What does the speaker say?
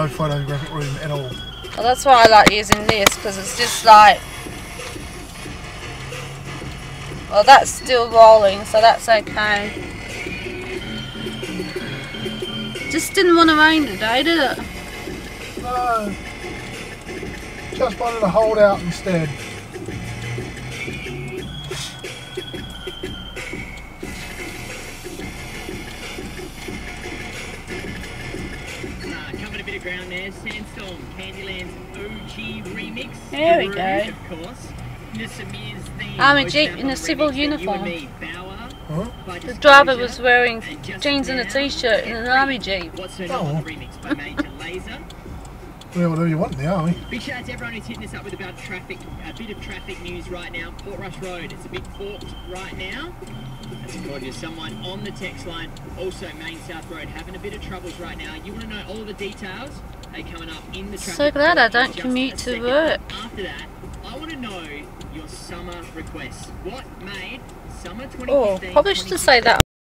no photographic room at all. Well, that's why I like using this because it's just like. Well, that's still rolling, so that's okay. Just didn't want to rain today, did it? No. Just wanted to hold out instead. Uh, covered a bit of ground there. Sandstorm, Candyland's OG remix. There we go. Of course. I'm a Jeep in a civil remix that You uniform. me, Bauer, Huh? The driver was wearing and just jeans and a now, t-shirt in an army jeep. What's her Oh. Yeah, whatever you want in the army. Big shout out to everyone who's hitting us up with about traffic, a bit of traffic news right now. Portrush Road, it's a bit forked right now. That's according to someone on the text line. Also, Main South Road having a bit of troubles right now. You want to know all the details? They coming up in the traffic. So glad I don't commute to work. After that, I want to know your summer requests. What made summer 2015? Oh, probably should say that